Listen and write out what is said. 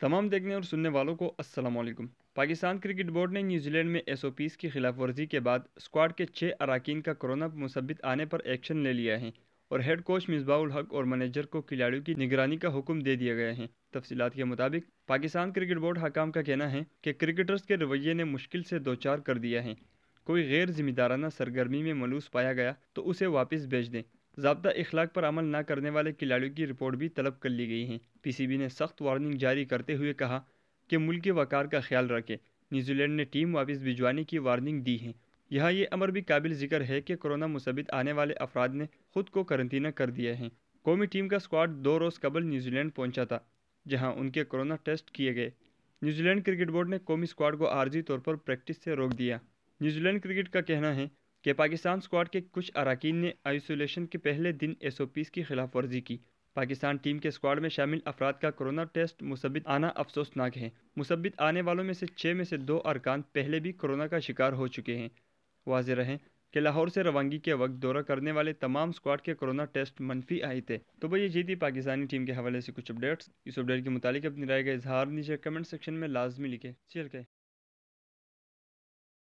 तमाम देखने और सुनने वालों को अस्सलाम वालेकुम। पाकिस्तान क्रिकेट बोर्ड ने न्यूजीलैंड में एसओपीज़ की खिलाफ वर्जी के बाद स्क्वाड के छः अरकान का कोरोना मुसबित आने पर एक्शन ले लिया है और हेड कोच मिसबाउल हक और मैनेजर को खिलाड़ियों की निगरानी का हुक्म दे दिया गया है। तफसीत के मुताबिक पाकिस्तान क्रिकेट बोर्ड हकाम का कहना है कि क्रिकेटर्स के रवैये ने मुश्किल से दो चार कर दिया है। कोई गैर जिम्मेदाराना सरगर्मी में मलूस पाया गया तो उसे वापस भेज दें। जबता इखलाक पर अमल न करने वाले खिलाड़ियों की रिपोर्ट भी तलब कर ली गई है। पीसीबी ने सख्त वार्निंग जारी करते हुए कहा कि मुल्क के वकार का ख्याल रखें। न्यूजीलैंड ने टीम वापस भिजवाने की वार्निंग दी है। यहाँ ये अमर भी काबिल ज़िक्र है कि कोरोना मुसबित आने वाले अफराद ने खुद को करंतना कर दिया है। कौमी टीम का स्क्वाड दो रोज़ कबल न्यूजीलैंड पहुँचा था, जहाँ उनके कोरोना टेस्ट किए गए। न्यूजीलैंड क्रिकेट बोर्ड ने कौमी स्क्वाड को आर्जी तौर पर प्रैक्टिस से रोक दिया। न्यूजीलैंड क्रिकेट का कहना है कि पाकिस्तान स्क्वाड के कुछ अरकान ने आइसोलेशन के पहले दिन एस ओ पीज़ की खिलाफ वर्जी की। पाकिस्तान टीम के स्क्वाड में शामिल अफराद का कोरोना टेस्ट मुसबित आना अफसोसनाक है। मुसबित आने वालों में से छः में से दो अरकान पहले भी कोरोना का शिकार हो चुके हैं। वाज रहें कि लाहौर से रवानगी के वक्त दौरा करने वाले तमाम स्क्वाड के कोरोना टेस्ट मनफी आए थे। तो भाई ये जीती पाकिस्तानी टीम के हवाले से कुछ अपडेट्स। इस अपडेट के मुतालिक अपनी राय का इजहार नीचे कमेंट सेक्शन में लाजमी लिखे। चल के।